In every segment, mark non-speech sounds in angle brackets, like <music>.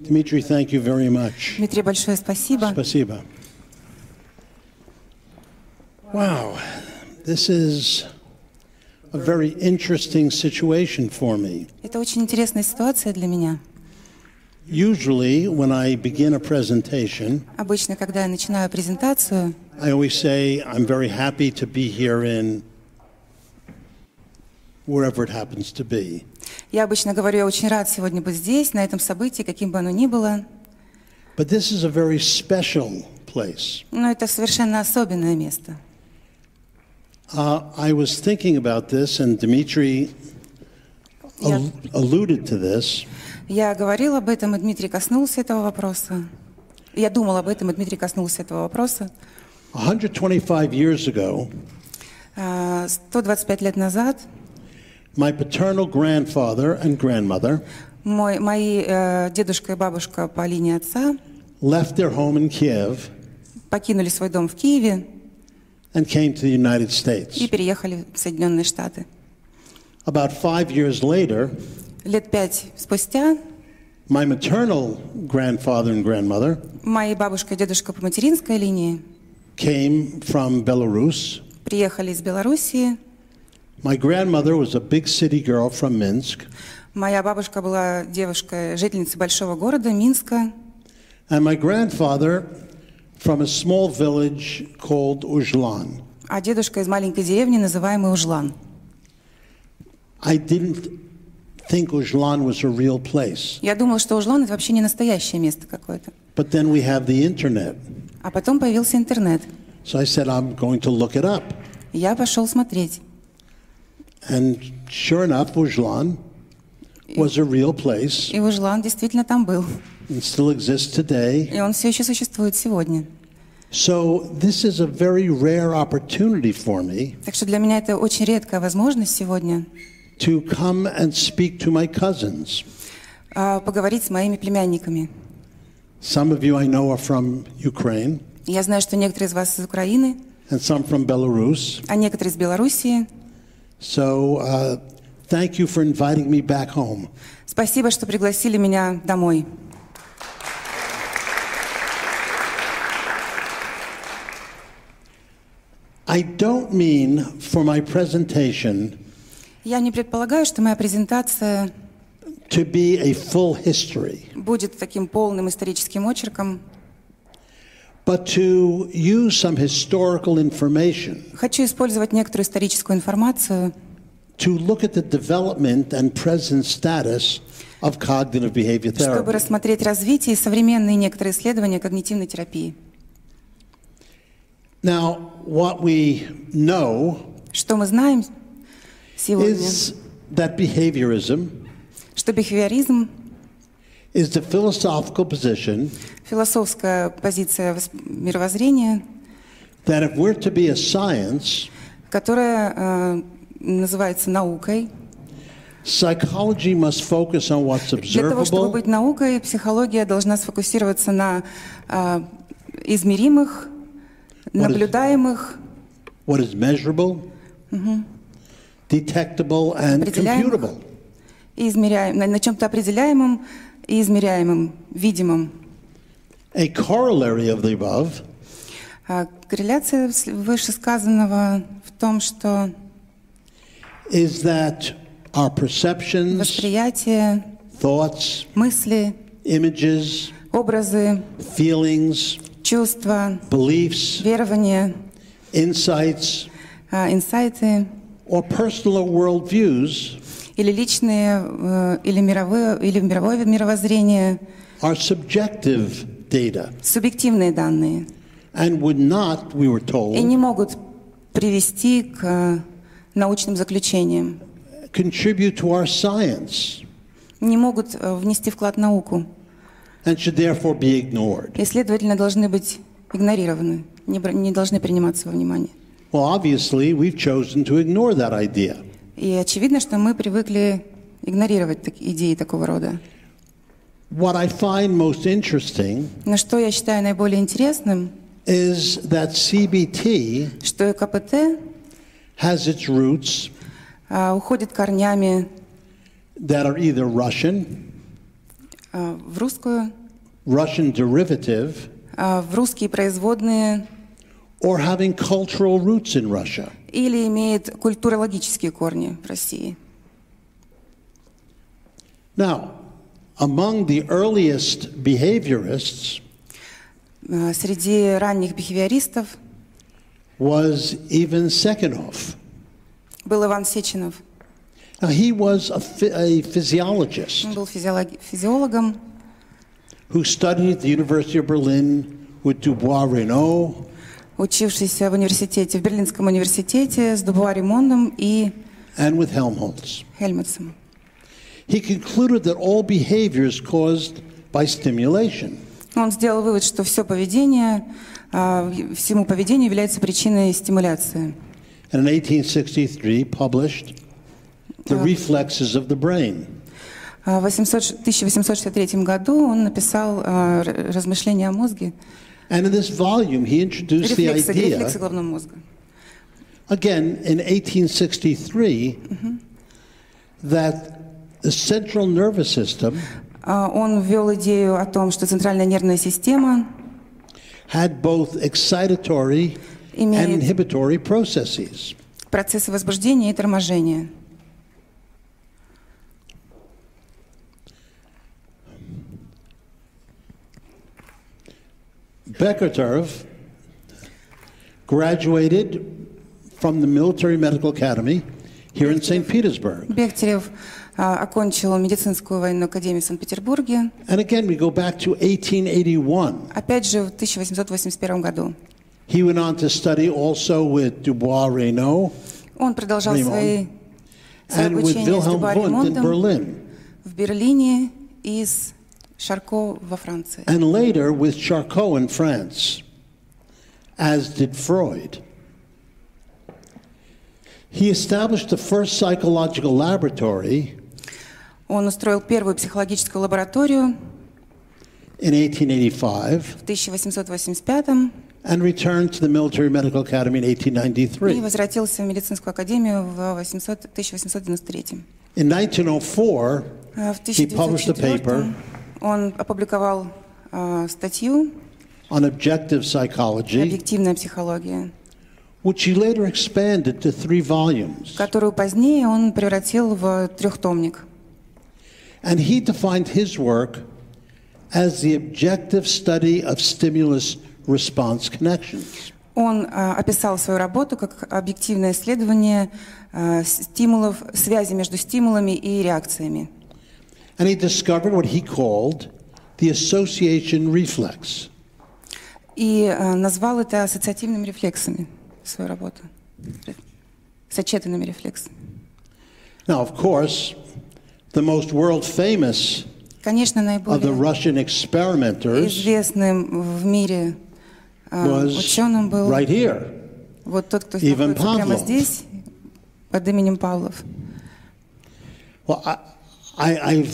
Dmitry, thank you very much. Дмитрий, большое спасибо. Спасибо. Wow, this is a very interesting situation for me. Это очень интересная ситуация для меня. Usually, when I begin a presentation, Обычно, когда я начинаю презентацию, I always say I'm very happy to be here in wherever it happens to be. я обычно говорю, я очень рад сегодня быть здесь, на этом событии, каким бы оно ни было. But this is a very special place. Но это совершенно особенное место. Uh, I was thinking about this, and Dmitry Я, al- alluded to this. я говорил об этом, и Дмитрий коснулся этого вопроса. Я думал об этом, и Дмитрий коснулся этого вопроса. 125 years ago, А, 125 лет назад my paternal grandfather and grandmother мой, мои э, дедушка и бабушка по линии отца left their home in Kiev покинули свой дом в Киеве and came to the United и States. переехали в Соединенные Штаты. About five years later, Лет пять спустя my maternal grandfather and grandmother мои бабушка и дедушка по материнской линии came from Belarus. приехали из Белоруссии. My grandmother was a big city girl from Minsk, Моя бабушка была девушкой, жительницей большого города Минска, and my grandfather from a small village called Ujlan. а дедушка из маленькой деревни, называемой Ужлан. I didn't think Ujlan was a real place, Я думала, что Ужлан это вообще не настоящее место какое-то. but then we have the internet. А потом появился интернет. So I said, I'm going to look it up. Я пошел смотреть. And sure enough, Ujlan was a real place И Ужлан действительно там был. and still exists today. И он все еще существует сегодня. So this is a very rare opportunity for me Так что для меня это очень редкая возможность сегодня to come and speak to my cousins. а, поговорить с моими племянниками. Some of you I know are from Ukraine Я знаю, что некоторые из вас из Украины, and some from Belarus. а некоторые из Белоруссии. So uh, thank you for inviting me back home. Спасибо, что пригласили меня домой. I don't mean for my presentation Я не предполагаю, что моя презентация to be a full history, будет таким полным историческим очерком. But to use some historical information Хочу использовать некоторую историческую информацию, to look at the development and present status of cognitive behavior чтобы therapy. рассмотреть развитие и современные некоторые исследования когнитивной терапии. Now, what we know Что мы знаем сегодня? is that behaviorism Что бихевиоризм is the philosophical position философская позиция мировоззрения, that if we're to be a science, которая э, называется наукой. psychology must focus on what's Для того, чтобы observable, быть наукой, психология должна сфокусироваться на э, измеримых, наблюдаемых, what is measurable, detectable, and computable. и измеряем, на, на чем-то определяемом и измеряемом, видимом. A corollary of the above А корреляция вышесказанного в том, что is that our perceptions, восприятие, thoughts, мысли, images, образы, feelings, чувства, beliefs, верования, insights, а, инсайты or personal worldviews или личные, э, или мировое, или мировое мировоззрение, are subjective data субъективные данные, and would not, we were и told, не могут привести к э, научным заключениям, contribute to our science не могут э, внести вклад в науку, and should therefore be ignored. и, следовательно, должны быть игнорированы, не, не должны приниматься во внимание. Well, obviously, we've chosen to ignore that idea. И очевидно, что мы привыкли игнорировать так- идеи такого рода. What I find most interesting Но что я считаю наиболее интересным, is that CBT что КПТ has its roots а, уходит корнями that are either Russian, а, в русскую, Russian derivative, а, в русские производные or having cultural roots in Russia. Или имеет культурологические корни в России. Now, among the earliest behaviorists А, Среди ранних бихевиористов was Ivan Sekhenov. был Иван Сеченов. Now, he was a, a physiologist Он был физиолог- физиологом, who studied at the University of Berlin with Dubois Renault учившийся в университете, в Берлинском университете с Дубуа Римондом и and with Helmholtz. Хельмутсом. He concluded that all behavior is caused by stimulation. Он сделал вывод, что все поведение, а, всему поведению является причиной стимуляции. And in 1863 published The Reflexes of the Brain. А В 800 1863 году он написал а, размышления о мозге, And in this volume, he introduced the рефлексы, idea, рефлексы головного мозга. again in 1863, that the central nervous system А, Он ввел идею о том, что центральная нервная система had both excitatory and имеет inhibitory processes. процессы возбуждения и торможения. Bekerterv graduated from the Military Medical Academy here in St. Petersburg. Бехтерев а, окончил медицинскую военную академию в Санкт-Петербурге, And again, we go back to 1881. опять же в 1881 году. He went on to study also with Dubois Renault Он продолжал Римон. свои, свое and with обучение с Wilhelm Дюба Wundt in Ремонтом Berlin, в Берлине и с Шарко во Франции. and later with Charcot in France, as did Freud. He established the first psychological laboratory Он устроил первую психологическую лабораторию in 1885 в 1885 and returned to the Military Medical Academy in и 1893. возвратился в медицинскую академию в 800 1893. In 1904, А В he published a 1904 paper Он опубликовал а, статью on objective psychology, «Объективная психология», which he later expanded to three volumes. которую позднее он превратил в трехтомник. And he defined his work as the objective study of stimulus response connections. Он а, описал свою работу как объективное исследование а, стимулов, связи между стимулами и реакциями. And he discovered what he called the association reflex. И а, назвал это ассоциативными рефлексами, свою работу. Сочетанными рефлексами. Now, of course, the most world famous Конечно, of the наиболее Russian experimenters известным в мире а, was ученым был right here. вот тот, кто Иван находится прямо Павлов. здесь, под именем Павлов. Well, I, I, I've,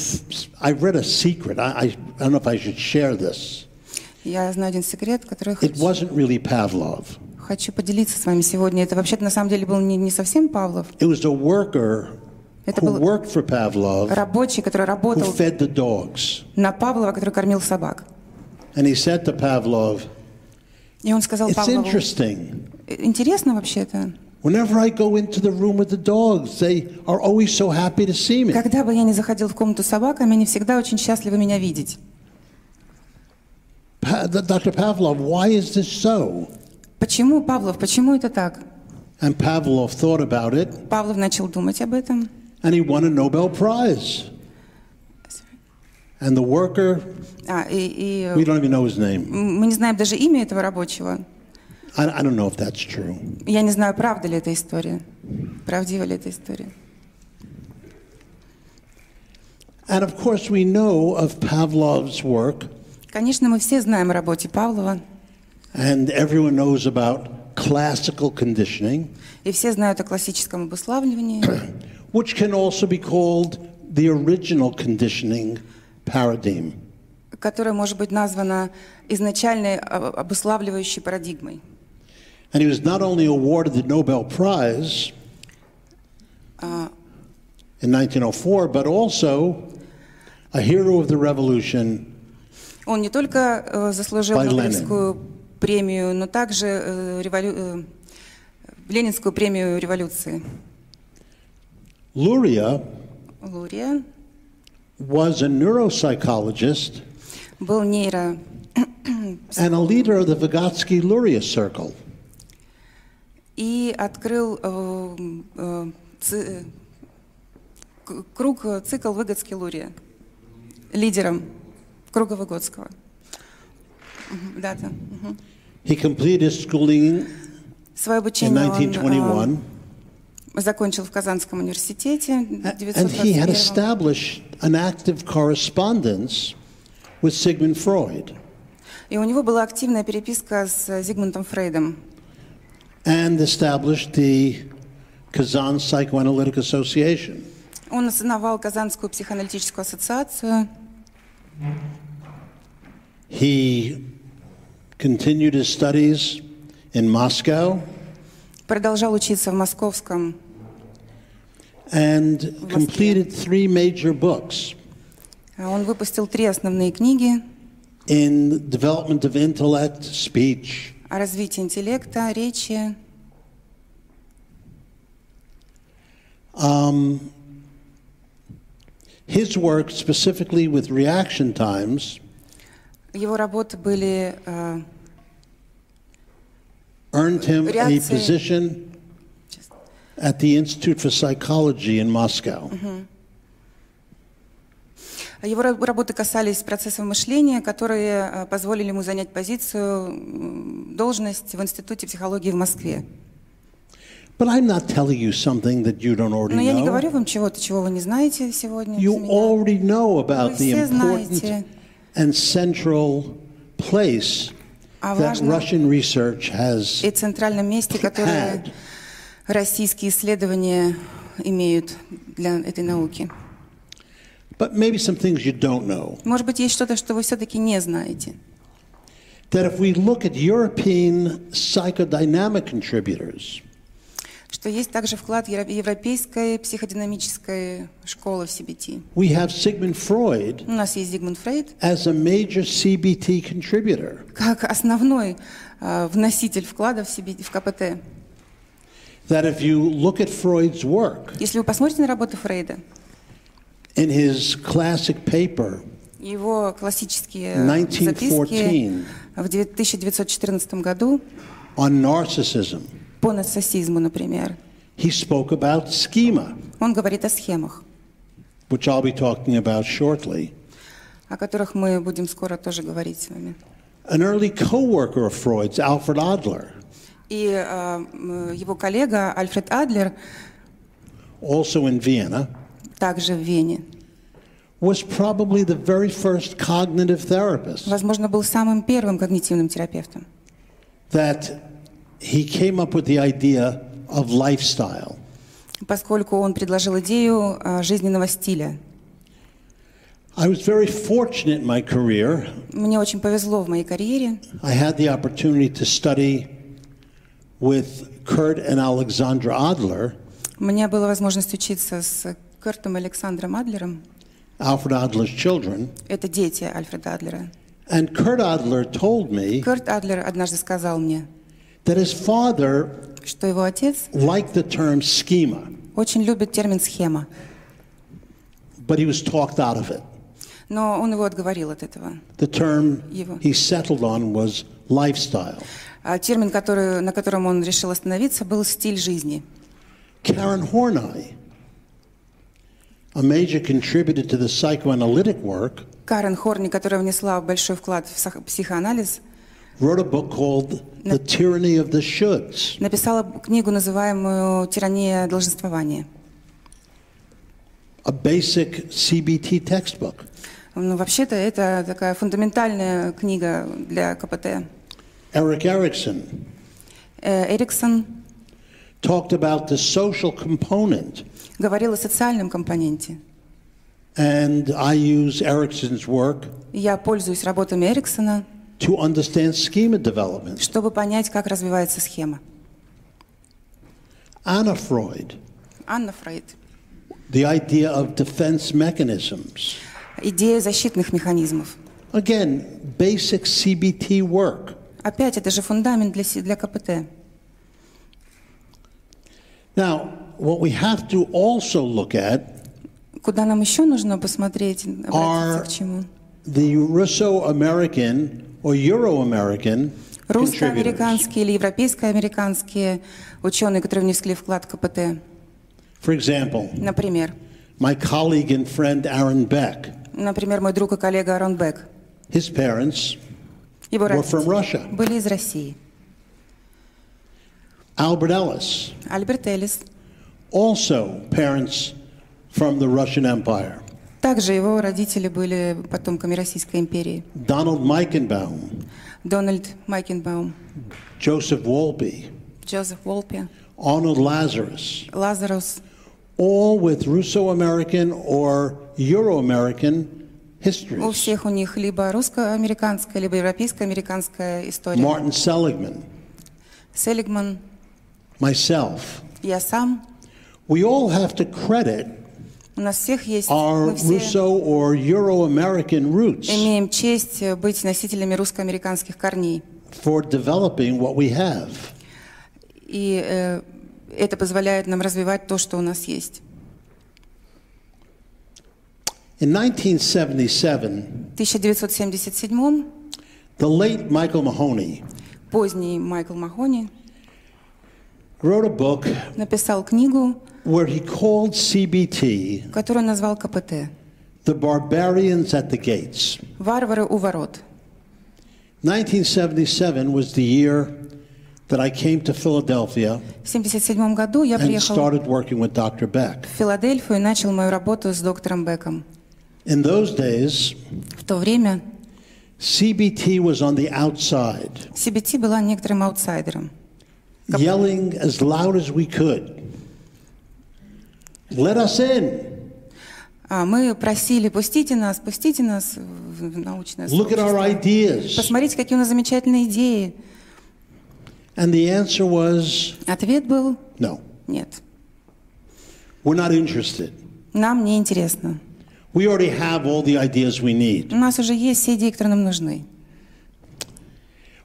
I've read a secret. I, I, I don't know if I should share this. Я знаю один секрет, который It хочу, wasn't really Pavlov. хочу поделиться с вами сегодня. Это вообще-то на самом деле был не, не совсем Павлов, It was a worker Это who был worked for Pavlov рабочий, который who работал fed the dogs. на Павлова, который кормил собак. And he said to Pavlov, И он сказал It's Павлову, interesting. интересно вообще-то, Whenever I go into the room with the dogs, they are always so happy to see me. когда бы я ни заходил в комнату с собаками, они всегда очень счастливы меня видеть. Pa- th- Dr. Pavlov, why is this so? Почему, Павлов, почему это так? And Pavlov thought about it, Павлов начал думать об этом. and he won a Nobel Prize. And the worker, А, и, и, we э, don't even know his name. м, мы не знаем даже имя этого рабочего. I, I don't know if that's true. Я не знаю, правда ли эта история, правдива ли эта история. And of course, we know of Pavlov's work, Конечно, мы все знаем о работе Павлова, and everyone knows about classical conditioning, и все знают о классическом обуславливании, <clears throat> which can also be called the original conditioning paradigm. которое может быть названо изначальной а, обуславливающей парадигмой. And he was not only awarded the Nobel Prize in 1904, but also a hero of the revolution, Он не только э, заслужил By Нобелевскую премию, но также э, револю- э, Ленинскую премию революции. Luria Лурия was a neuropsychologist был нейро and a leader of the Vygotsky Luria Circle. И открыл э, э, э, круг, цикл Выгодский Лурия лидером круга Выгодского. Дата. мгм. He completed schooling Свое in обучение он 1921, э, закончил в Казанском университете and he had 1921 established an active correspondence with Sigmund Freud И у него была активная переписка с Зигмундом Фрейдом. and established the Kazan Psychoanalytic Association. Он основал Казанскую психоаналитическую ассоциацию. He continued his studies in Moscow продолжал учиться в Московском and completed three major books А Он выпустил три основные книги in development of intellect, speech, О развитии интеллекта, речи. Um, his work, specifically with reaction times, Его работы были э, earned him a Реакции- position at the Institute for Psychology in Moscow. Его ра- работы касались процессов мышления, которые э, позволили ему занять позицию, должность в Институте психологии в Москве. But I'm not telling you something that you don't Но already я не говорю вам чего-то, чего вы не знаете сегодня. You already know about the important and central place А that Russian research has и центральном месте, которое российские исследования имеют для этой науки. But maybe some things you don't know. Может быть, есть что-то, что вы все-таки не знаете. That if we look at European psychodynamic contributors, Что есть также вклад евро- европейской психодинамической школы в CBT. we have Sigmund Freud У нас есть Зигмунд Фрейд as a major CBT contributor. как основной э, вноситель вклада в, CBT, в КПТ. That if you look at Freud's work Если вы посмотрите на работу Фрейда, in his classic paper, его классические 1914. записки в 1914 году on narcissism, по нарциссизму, например, he spoke about schema, он говорит о схемах, which I'll be talking about shortly. о которых мы будем скоро тоже говорить с вами. An early co worker of Freud's, Alfred Adler, И м, его коллега Альфред Адлер, also in Vienna, также в Вене, was probably the very first cognitive therapist возможно, был самым первым когнитивным терапевтом. that he came up with the idea of lifestyle. поскольку он предложил идею э, жизненного стиля. I was very fortunate in my career. Мне очень повезло в моей карьере. I had the opportunity to study with Kurt and Alexandra Adler, У меня была возможность учиться с Кертом и Александром Адлером. Alfred Adler's children. Это дети Альфреда Адлера. And Kurt Adler told me Керт Адлер однажды сказал мне, that his father что его отец liked the term schema, очень любит термин «схема», but he was talked out of it. но он его отговорил от этого. The term Его. he settled on was lifestyle. А термин, который, на котором он решил остановиться, был «стиль жизни». Karen Horney, a major contributor to the psychoanalytic work, Карен Хорни, которая внесла большой вклад в психоанализ, wrote a book called The Tyranny of the Shoulds. написала книгу, называемую «Тирания долженствования». a basic CBT textbook. Ну, вообще-то это такая фундаментальная книга для КПТ. Eric Erickson Э, Эриксон talked about the social component, говорил о социальном компоненте. and I use Erickson's work Я пользуюсь работами Эриксона, to understand schema development. чтобы понять, как развивается схема. Anna Freud, Анна Фрейд. the idea of defense mechanisms. идея защитных механизмов. Again, basic CBT work. Опять, это же фундамент для, для КПТ. Now, what we have to also look at Куда нам еще нужно посмотреть, обратиться Are- к чему? the Russo-American or Euro-American contributors. Русско-американские или европейско-американские ученые, которые внесли вклад в КПТ. For example, Например, my colleague and friend Aaron Beck, например, мой друг и коллега Арон Бек. his parents Его were from родители Russia. были из России. Albert Ellis, Альберт Эллис. also parents from the Russian Empire. Также его родители были потомками Российской империи. Donald Meichenbaum, Дональд Майкенбаум, Joseph Wolpe, Джозеф Волпе, Arnold Lazarus, Лазарус. all with Russo-American or Euro-American У histories. всех у них либо русско-американская, либо европейско-американская история. Martin Seligman, Селигман, myself. я сам. We all have to credit У нас всех есть, our Russo or Euro-American roots имеем честь быть носителями русско-американских корней. for developing what we have. И э, это позволяет нам развивать то, что у нас есть. In 1977, В 1977 the late Michael Mahoney поздний Майкл Махони wrote a book написал книгу, where he called CBT которую назвал КПТ the barbarians at the gates. «Варвары у ворот». 1977 was the year that I came to Philadelphia В 1977 году я and приехал started working with Dr. Beck. в Филадельфию и начал мою работу с доктором Беком. In those days, В то время CBT was on the outside, CBT была некоторым аутсайдером. Yelling as loud as we could. Let us in. А мы просили, пустите нас, пустите нас в научное Look at our сообщество. ideas. Посмотрите, какие у нас замечательные идеи. And the answer was Ответ был no, нет. we're not interested. Нам не интересно. We already have all the ideas we need. У нас уже есть все идеи, которые нам нужны.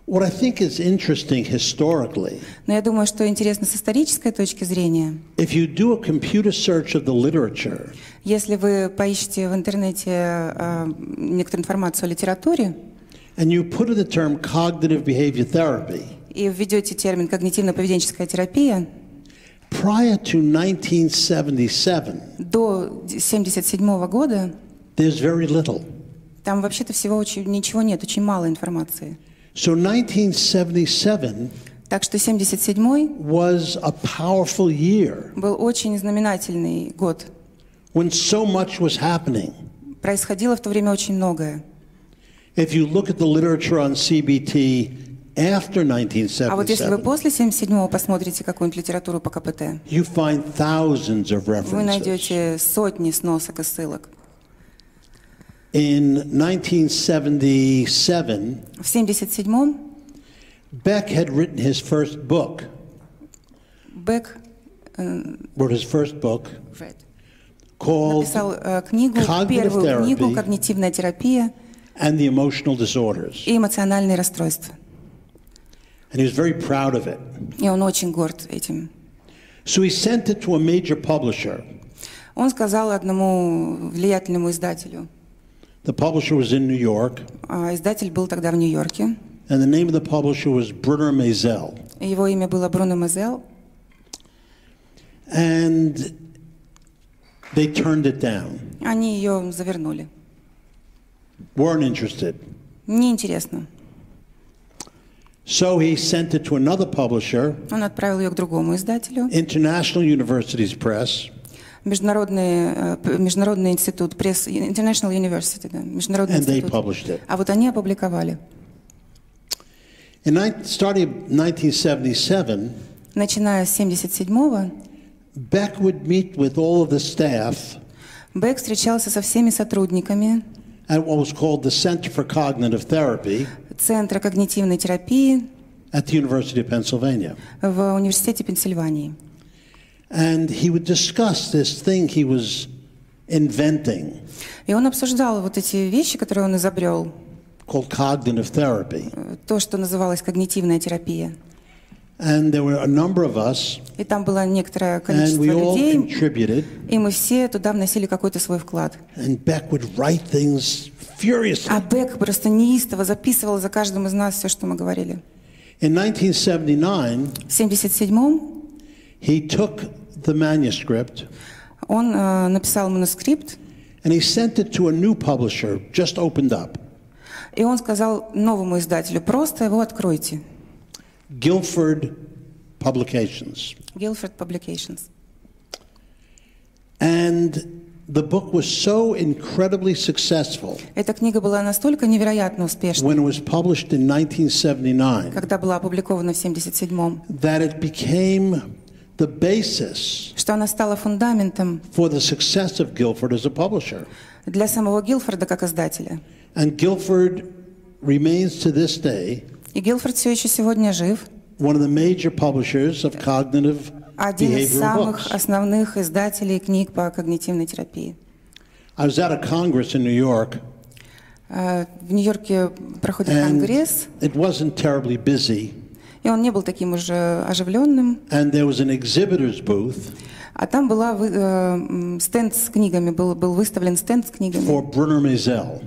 What I think is interesting historically, Но я думаю, что интересно с исторической точки зрения, if you do a computer search of the literature, если вы поищете в интернете э, некоторую информацию о литературе and you put in the term cognitive behavior therapy, и введете термин когнитивно-поведенческая терапия, prior to 1977, до 1977 года there's very little. там вообще-то всего очень, ничего нет, очень мало информации. So 1977 Так что 77 was a powerful year был очень знаменательный год. when so much was happening. Происходило в то время очень многое. If you look at the literature on CBT after А вот если вы 1977, после 77 посмотрите какую-нибудь литературу по КПТ, you find thousands of вы references. найдете сотни сносок и ссылок. In 1977, В 77 Beck had written his first book, Бек э, wrote his first book Red called написал э, книгу, Cognitive первую Therapy. книгу «Когнитивная терапия And the Emotional Disorders. и эмоциональные расстройства». And he was very proud of it. И он очень горд этим. So he sent it to a major publisher. Он сказал одному влиятельному издателю, The publisher was in New York, а издатель был тогда в Нью-Йорке, and the name of the publisher was Brunner Maisel. его имя было Бруно Мазел, And they turned it down, они ее завернули. weren't interested. Неинтересно. So he sent it to another publisher, Он отправил ее к другому издателю, International Universities Press, Международный, э, Международный институт пресс, International University, да, Международный and they институт. published it. А вот они опубликовали. In nine- starting in 1977, Начиная с 77-го, Beck would meet with all of the staff Бек встречался со всеми сотрудниками at what was called the Center for Cognitive Therapy Центра когнитивной терапии at the University of Pennsylvania. в Университете Пенсильвании. And he would discuss this thing he was inventing И он обсуждал вот эти вещи, которые он изобрел, called cognitive therapy. э, то, что называлось когнитивная терапия. And there were a number of us, И там было некоторое and количество we all людей, contributed. и мы все туда вносили какой-то свой вклад. And Beck would write things furiously. А Бек просто неистово записывал за каждым из нас все, что мы говорили. In 1979, В 77-м he took the manuscript он э, написал манускрипт, and he sent it to a new publisher just opened up, и он сказал новому издателю, просто его откройте. Guilford Publications. Guilford Publications. And the book was so incredibly successful Эта книга была настолько невероятно успешной, when it was published in 1979 когда была опубликована в 77-м, that it became the basis что она стала фундаментом for the success of Guilford as a publisher. для самого Гилфорда как издателя. And Guilford remains to this day И Гилфорд все еще сегодня жив, one of the major publishers of cognitive один из behavioral самых books. основных издателей книг по когнитивной терапии. I was at a congress in New York, Э, В Нью-Йорке проходит and конгресс, it wasn't terribly busy. И он не был таким уже оживленным. And there was an exhibitor's booth А там была э, стенд с книгами, был, был выставлен стенд с книгами for Brunner Maisel.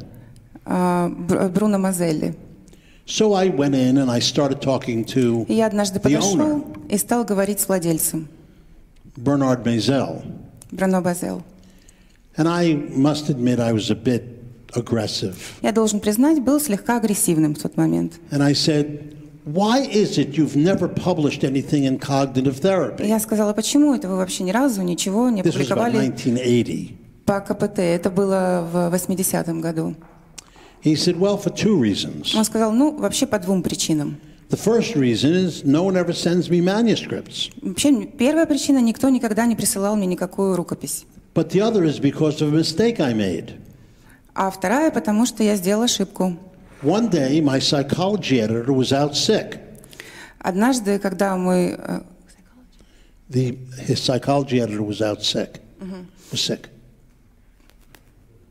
э, Бр- Бруно Мазелли. So I went in and I started talking to я однажды подошел и стал говорить с владельцем Bernard Maisel. Бруно Базел. And I must admit I was a bit aggressive. Я должен признать, был слегка агрессивным в тот момент. And I said, Why is it you've never published anything in cognitive therapy? я сказала, почему это вы вообще ни разу ничего не This was about опубликовали 1980. по КПТ? Это было в 80-м году. He said, Well, for two reasons. Он сказал, ну, вообще по двум причинам. The first reason is no one ever sends me manuscripts. Вообще, первая причина, никто никогда не присылал мне никакую рукопись. But the other is because of a mistake I made. А вторая, потому что я сделала ошибку. One day, my psychology editor was out sick. Однажды, когда мой... э, The, his psychology editor was out sick. Was sick.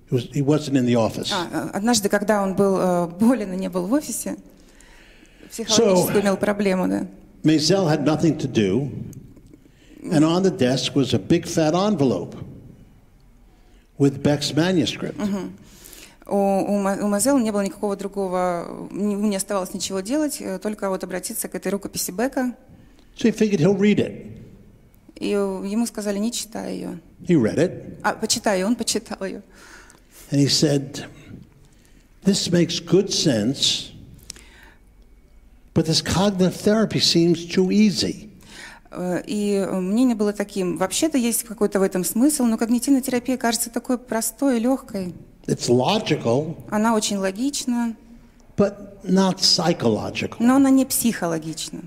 He, was, he wasn't in the office. а, э, однажды, когда он был э, болен и не был в офисе, психологически So- имел проблему, да. Maisel had nothing to do, and on the desk was a big fat envelope with Beck's manuscript. У, У, у Мазела не было никакого другого, не, оставалось ничего делать, э, только вот обратиться к этой рукописи Бека. So he figured he'll read it. И ему сказали, не читай ее. He read it, А, почитай, он почитал ее. and he said, This makes good sense, but this cognitive therapy seems too easy. Э, И мнение было таким, вообще-то есть какой-то в этом смысл, но когнитивная терапия кажется такой простой и легкой. It's logical, Она очень логична, but not psychological. но она не психологична.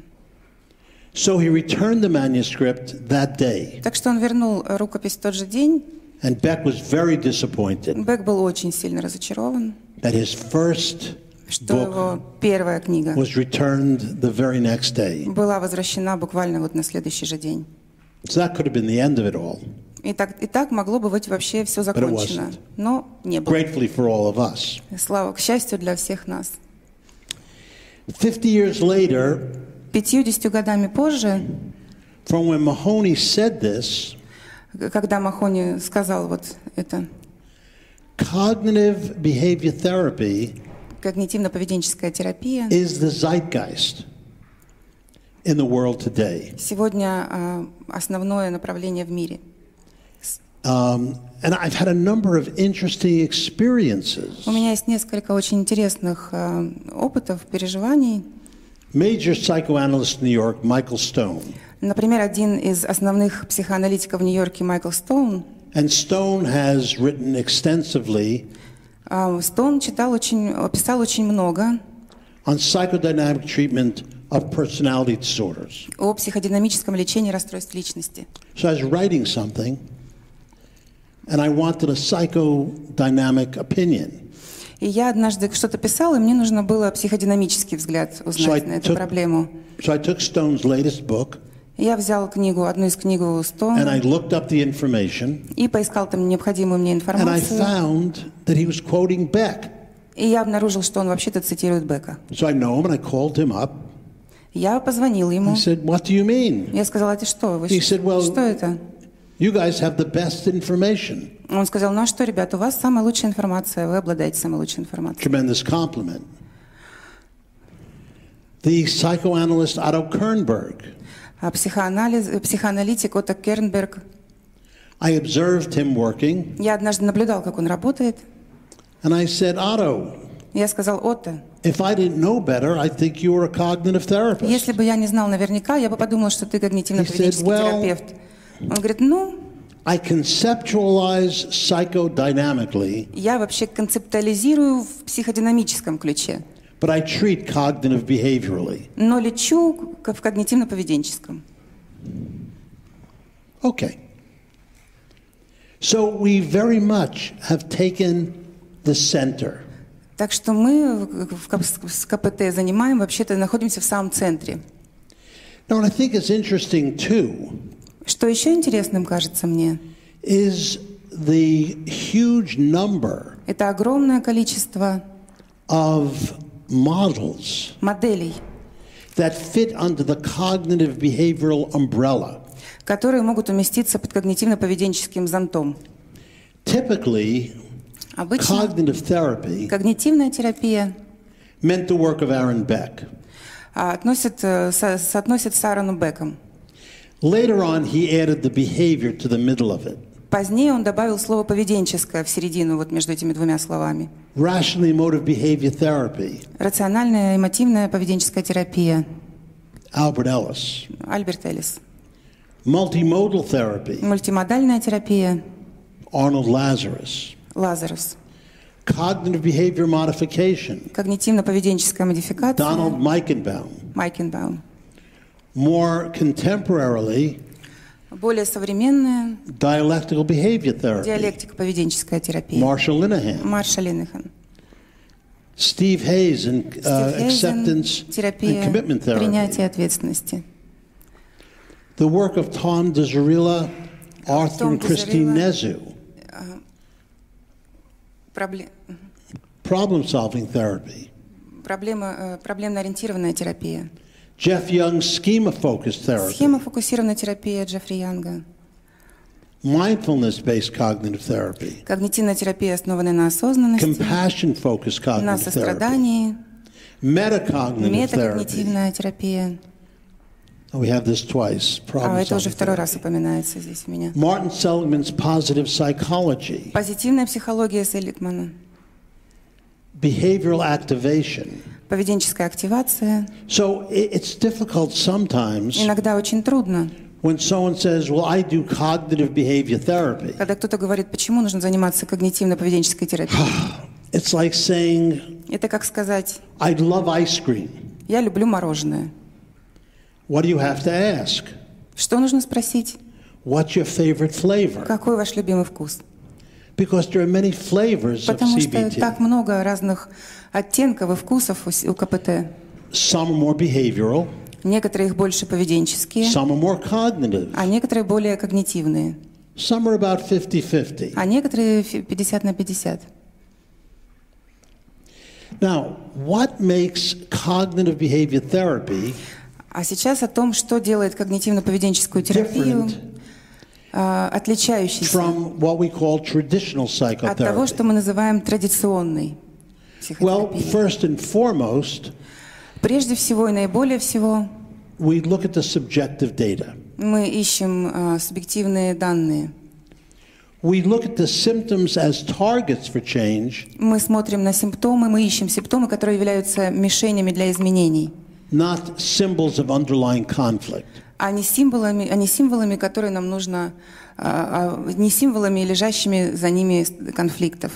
So he returned the manuscript that day, Так что он вернул э, рукопись в тот же день. and Beck was very disappointed Бек был очень сильно разочарован, that his first что book его первая книга was returned the very next day. была возвращена буквально вот на следующий же день. So that could have been the end of it all, И так, и так могло бы быть вообще все закончено. Но не было. Слава, к счастью для всех нас. 50 years later, Пятьюдесятью годами позже, from when Mahoney said this, когда Махони сказал вот это, cognitive behavior therapy когнитивно-поведенческая терапия, is the zeitgeist in the world today. сегодня а, основное направление в мире. Um, and I've had a number of interesting experiences. У меня есть несколько очень интересных а, опытов, переживаний. Major psychoanalyst in New York, Michael Stone. Например, один из основных психоаналитиков в Нью-Йорке, Майкл Стоун, And Stone has written extensively а, Стоун читал очень, писал очень много on psychodynamic treatment of personality disorders. о психодинамическом лечении расстройств личности. So I was writing something, and I wanted a psychodynamic opinion. И я однажды что-то писала, и мне нужно было психодинамический взгляд узнать So I на эту took- проблему. So I took Stone's latest book, Я взял книгу, одну из книг 100, and I looked up the information, и поискал там необходимую мне and I информацию. found that he was quoting Beck. И я обнаружил, что он вообще-то цитирует Бека. So I know him, and I called him up. Я позвонил ему. I said, What do you mean? Я сказала, это что? Вы He said, well- что это? You guys have the best information. Он сказал, ну а что, ребята, у вас самая лучшая информация, вы обладаете самой лучшей информацией. Tremendous compliment. The psychoanalyst Otto Kernberg, А психоанализ, э, психоаналитик Отто Кернберг, I observed him working, я однажды наблюдал, как он работает. and I said, Otto, Я сказал, Отто, if I didn't know better, I think you were a cognitive therapist. если бы я не знал наверняка, я бы подумал, что ты когнитивно-поведенческий said, well- терапевт. Он говорит, ну, I conceptualize psychodynamically, я вообще концептуализирую в психодинамическом ключе, but I treat cognitive behaviorally. но лечу в когнитивно-поведенческом. Okay. So we very much have taken the center. Так что мы в КПТ занимаем, вообще-то находимся в самом центре. Now, what I think is interesting too Что еще интересным кажется мне, is the huge number это огромное количество of models моделей, that fit under the cognitive behavioral umbrella. которые могут уместиться под когнитивно-поведенческим зонтом. Typically, Обычно cognitive therapy когнитивная терапия meant the work of Aaron Beck. а, относит, э, со- соотносит с Аароном Беком. Later on, he added the behavior to the middle of it. Позднее он добавил слово «поведенческое» в середину, вот между этими двумя словами. Rationally emotive behavior therapy, Рациональная, эмотивная поведенческая терапия. Albert Ellis. Альберт Эллис. Multimodal therapy, Мультимодальная терапия. Arnold Lazarus. Лазарус. Cognitive behavior modification, Когнитивно-поведенческая модификация. Donald Meichenbaum. Майкенбаум. More contemporarily, Более современная dialectical behavior therapy, диалектико-поведенческая терапия. Marshall Linehan. Марша Линнехан. Hayes and uh, Стив Хейзен, acceptance and терапия commitment therapy. принятия ответственности. The work of Tom DeZarilla, Arthur Tom and Christine. Nezu. Пробле- Problem solving therapy. Проблема, э, проблемно-ориентированная терапия. Jeff Young's schema focused therapy. Схема-фокусированная терапия Джеффри Янга. Mindfulness based cognitive therapy. Когнитивная терапия, основанная на осознанности, Compassion focused на cognitive therapy. сострадании, Metacognitive therapy. метакогнитивная терапия. We have this twice. А Problem это уже второй раз упоминается здесь у меня. Martin Seligman's positive psychology. Позитивная психология Селитмана. Behavioral activation. Поведенческая активация. So it's difficult sometimes Иногда очень трудно, when someone says, Well, I do cognitive behavior therapy. когда кто-то говорит, почему нужно заниматься когнитивно-поведенческой терапией. <sighs> It's like saying, Это как сказать, I love ice cream. я люблю мороженое. What do you have to ask? Что нужно спросить? What's your favorite flavor? Какой ваш любимый вкус? Потому что так много разных оттенков и вкусов у КПТ. Some are more behavioral, Некоторые их больше поведенческие, some are more cognitive, а некоторые более когнитивные, some are about 50 50. а некоторые фи- 50 на 50. Now, what makes cognitive behavior therapy А сейчас о том, что делает когнитивно-поведенческую терапию, different отличающейся from what we call traditional от того, psychotherapy? что мы называем традиционной Well, психотерапией. first and foremost, Прежде всего и наиболее всего we look at the subjective data. мы ищем а, субъективные данные. We look at the symptoms as targets for change, Мы смотрим на симптомы, мы ищем симптомы, которые являются мишенями для изменений, not symbols of underlying conflict. А не символами, а не символами, которые нам нужно, а, а, не символами, лежащими за ними конфликтов.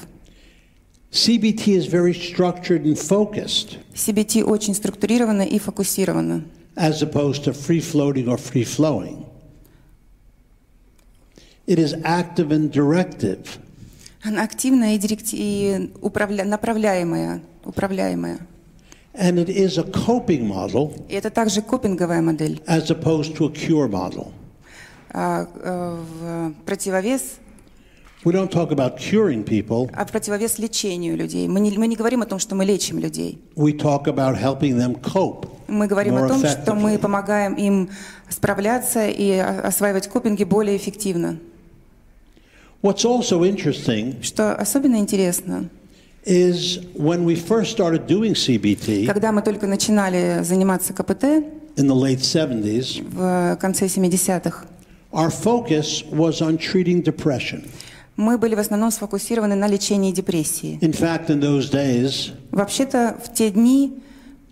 CBT is very structured and focused, CBT очень структурировано и фокусировано, as opposed to free floating or free flowing. It is active and directive. она активная и, директи- и управля- направляемая, управляемая. And it is a coping model И это также копинговая модель. as opposed to a cure model. А, э, в противовес, We don't talk about curing people, а в противовес лечению людей. Мы не, мы не говорим о том, что мы лечим людей. we talk about helping them cope. Мы говорим more о том, что мы effectively. помогаем им справляться и о- осваивать копинги более эффективно. What's also interesting Что особенно интересно, is when we first started doing CBT когда мы только начинали заниматься КПТ in the late 70s, в конце 70-х, our focus was on treating depression. мы были в основном сфокусированы на лечении депрессии. In fact, in those days, Вообще-то в те дни,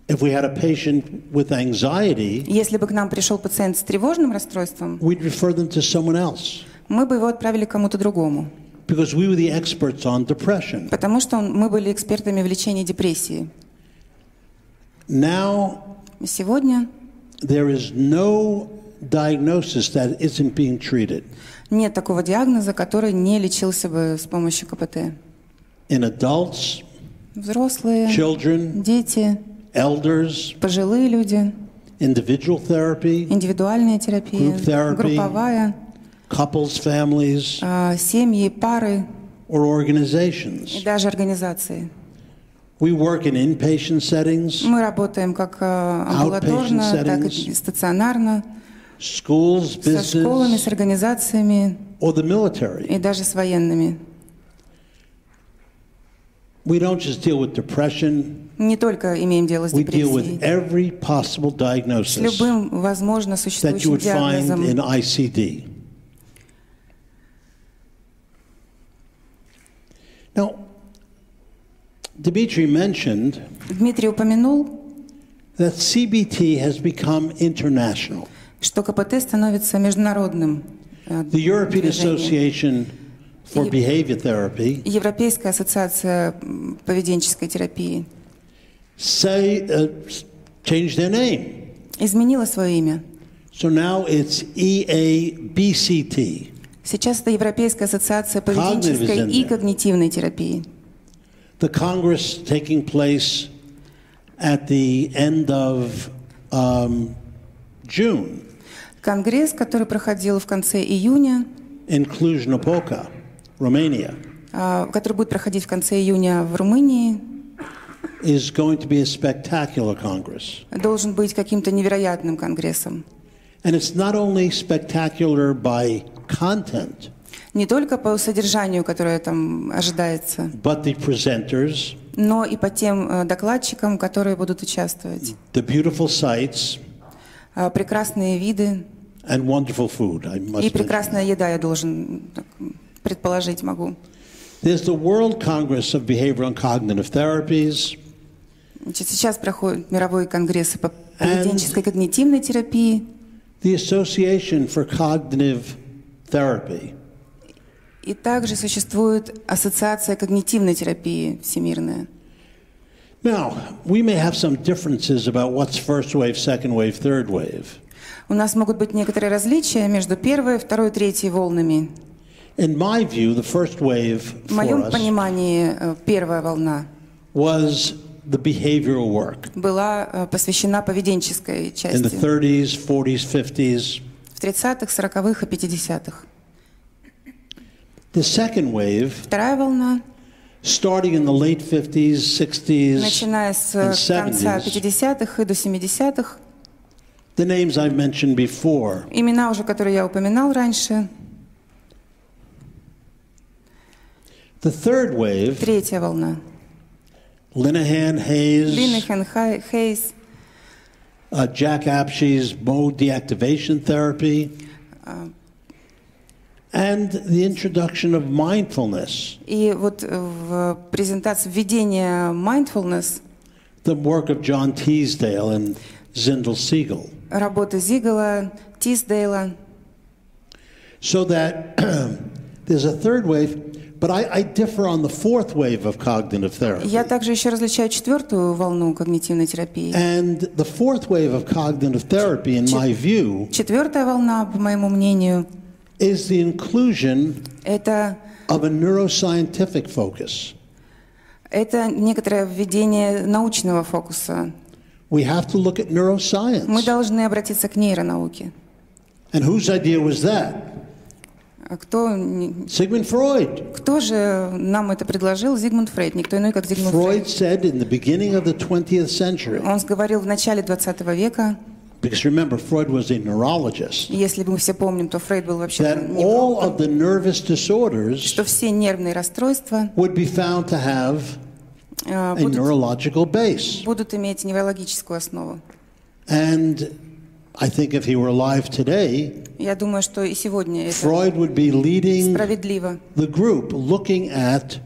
if we had a patient with anxiety, если бы к нам пришел пациент с тревожным расстройством, we'd refer them to someone else мы бы его отправили к кому-то другому, because we were the experts on depression. потому что мы были экспертами в лечении депрессии. Now, Сегодня there is no diagnosis that isn't being treated. нет такого диагноза, который не лечился бы с помощью КПТ. In adults, Взрослые, children, дети, elders, пожилые люди, individual therapy, индивидуальная терапия, Group therapy. групповая, couples, families, а, семьи, пары or и organizations. даже организации. We work in inpatient settings, Мы работаем как а, амбулаторно, Outpatient так и settings. стационарно, schools, со школами, с business, организациями or the military. и даже с военными. We don't just deal with depression, Не только имеем дело с we deal with депрессией, every possible с diagnosis любым возможно that you существующим would find диагнозом. in ICD. Dmitry mentioned Дмитрий упомянул, that CBT has become international. что КПТ становится международным. э, The European. Association for Behavior Therapy Европейская ассоциация поведенческой терапии say uh, changed their name. изменила свое имя. So now it's EABCT. Сейчас это Европейская ассоциация поведенческой и когнитивной терапии. The Congress taking place at the end of um, June Конгресс, который проходил в конце июня, in Cluj-Napoca, Romania, а, который будет проходить в конце июня в Румынии, is going to be a spectacular Congress. должен быть каким-то невероятным конгрессом. And it's not only spectacular by content, Не только по содержанию, которое там ожидается, but the presenters, но и по тем э, докладчикам, которые будут участвовать. the beautiful sights, А, Прекрасные виды and wonderful food. I must и прекрасная еда, я должен предположить могу. There's the World Congress of Behavioral and Cognitive Therapies, Значит, сейчас проходит мировой конгресс по поведенческой когнитивной терапии, the Association for Cognitive Therapy. И также существует ассоциация когнитивной терапии всемирная. Now, we may have some differences about what's first wave, second wave, third wave. У нас могут быть некоторые различия между первой, второй, третьей волнами. In my view, the first wave В for моем us понимании э, первая волна was the behavioral work была э, посвящена поведенческой in the части 30s, 40s, 50s. в 30-х, 40-х и 50-х. The second wave, Вторая волна, starting in the late 50s, 60s, начиная с and э, конца 70s, 50-х и до 70-х, the names I've mentioned before, имена уже, которые я упоминал раньше, the third wave, третья волна. Linehan, Hayes, Линнехен, Хай- Хейс, uh, Jack Apshe's mode deactivation therapy, and the introduction of mindfulness, И вот э, в презентации введения mindfulness, the work of John Teasdale and Zindel Siegel, работы Зигала, Тисдейла. so that <clears throat> there's a third wave. But I, I differ on the fourth wave of cognitive therapy. Я также еще различаю четвертую волну когнитивной терапии. And the fourth wave of cognitive therapy, in my view, Четвертая волна, по моему мнению, is the inclusion это of a neuroscientific focus. Это некоторое введение научного фокуса. We have to look at Мы neuroscience. должны обратиться к нейронауке. And whose idea was that? А кто, Sigmund Freud. кто же нам это предложил? Зигмунд Фрейд, никто иной, как Зигмунд Freud Фрейд. said in the beginning of the 20th century, Он говорил в начале 20 века, because remember, Freud was a neurologist, если мы все помним, то Фрейд был вообще that all of the nervous disorders что все нервные расстройства would be found to have э, a будут, neurological base. будут иметь неврологическую основу. And I think if he were alive today, Я думаю, что и сегодня это Freud would be leading справедливо. the group looking at